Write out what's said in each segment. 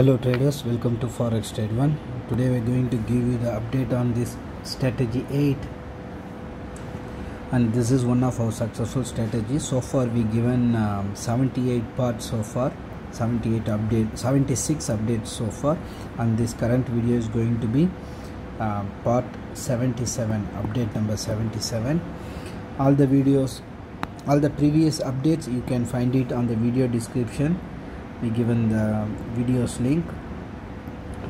hello traders. Welcome to forex trade one. Today we're going to give you the update on this strategy 8 and this is one of our successful strategies. So far we given um, 78 parts so far 78 update 76 updates so far. And this current video is going to be uh, part 77 update number 77 all the videos all the previous updates you can find it on the video description we given the videos link.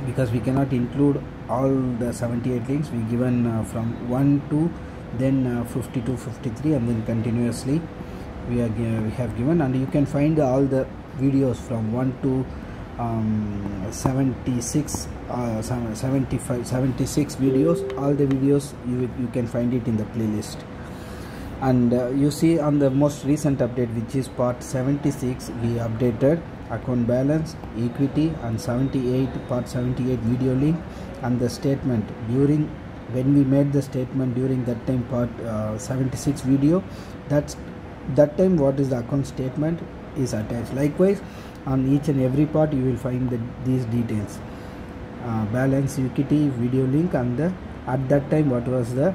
Because we cannot include all the 78 links we given uh, from 1 to then uh, 52 53 and then continuously we are we have given. And you can find all the videos from 1 to um, 76 uh, 75 76 videos. All the videos you you can find it in the playlist and uh, you see on the most recent update which is part 76 we updated account balance equity and 78 part 78 video link and the statement. During when we made the statement during that time part uh, 76 video that's that time what is the account statement is attached. Likewise on each and every part you will find the, these details. Uh, balance equity video link and the at that time what was the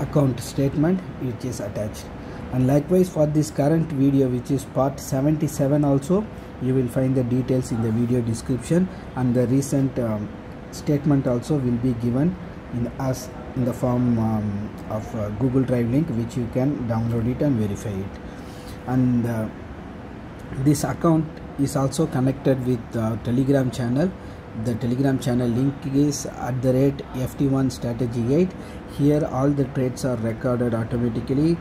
account statement which is attached. And likewise for this current video which is part 77 also you will find the details in the video description. And the recent um, statement also will be given in as in the form um, of google drive link which you can download it and verify it. And uh, this account is also connected with uh, telegram channel the telegram channel link is at the rate ft1 strategy 8 here all the trades are recorded automatically.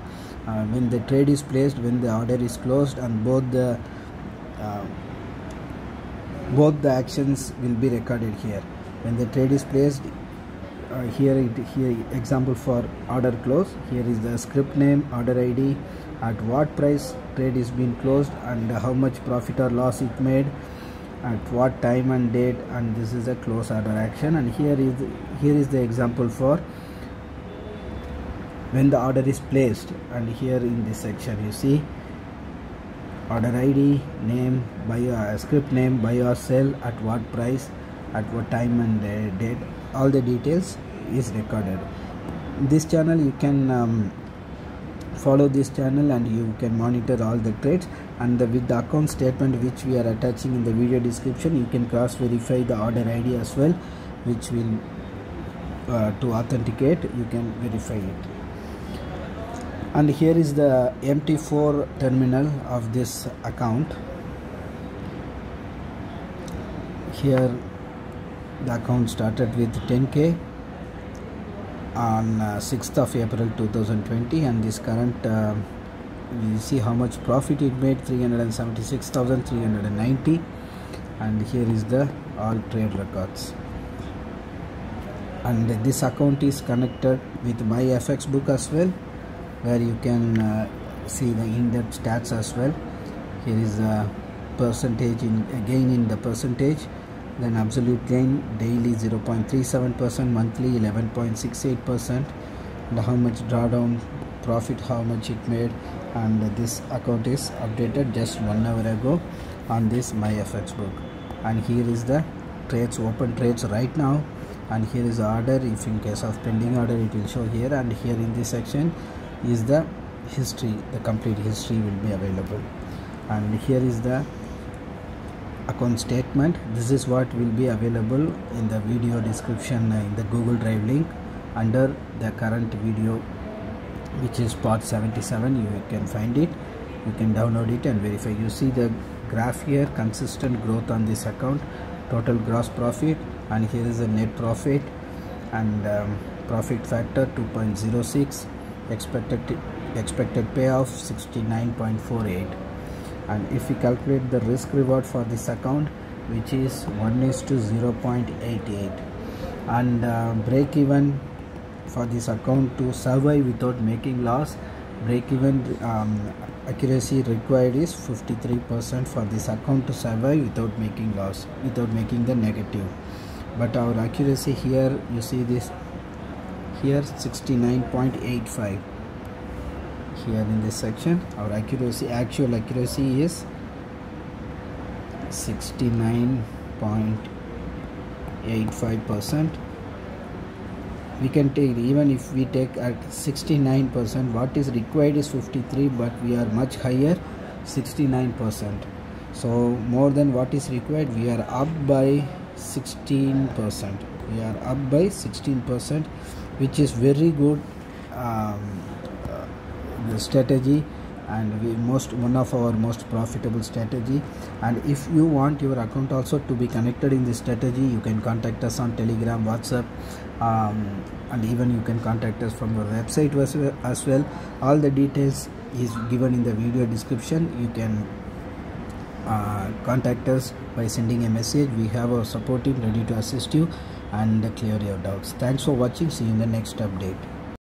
Uh, when the trade is placed when the order is closed and both the uh, both the actions will be recorded here. When the trade is placed uh, here it, here example for order close. Here is the script name order id at what price trade is being closed and how much profit or loss it made at what time and date and this is a close order action. And here is here is the example for when the order is placed. And here in this section you see order id name buy uh, script name buy or sell at what price at what time and date. All the details is recorded. This channel you can um, follow this channel and you can monitor all the trades. And the, with the account statement which we are attaching in the video description you can cross verify the order id as well which will uh, to authenticate you can verify it. And here is the mt4 terminal of this account. Here the account started with 10k on uh, 6th of April 2020 and this current uh, you see how much profit it made 376,390 and here is the all trade records. And this account is connected with my FX book as well where you can uh, see the in-depth stats as well. Here is a percentage in again in the percentage then absolute gain daily 0.37 percent monthly 11.68 percent. And how much drawdown profit how much it made and this account is updated just one hour ago on this my fx book. And here is the trades open trades right now. And here is order. If in case of pending order it will show here. And here in this section is the history the complete history will be available. And here is the account statement. This is what will be available in the video description in the google drive link under the current video which is part 77 you can find it. You can download it and verify. You see the graph here consistent growth on this account total gross profit and here is the net profit and um, profit factor 2.06 expected expected payoff 69.48 and if we calculate the risk reward for this account which is 1 is to 0.88 and uh, break even for this account to survive without making loss break even um, accuracy required is 53% for this account to survive without making loss without making the negative. But our accuracy here you see this here 69.85 here in this section. Our accuracy actual accuracy is 69.85 percent. We can take even if we take at 69 percent what is required is 53 but we are much higher 69 percent. So more than what is required we are up by 16 percent. We are up by 16 percent which is very good um, strategy and we most one of our most profitable strategy. And if you want your account also to be connected in this strategy you can contact us on telegram whatsapp um, and even you can contact us from our website as well, all the details is given in the video description. You can uh, contact us by sending a message. We have our support team ready to assist you and clear your doubts. Thanks for watching. See you in the next update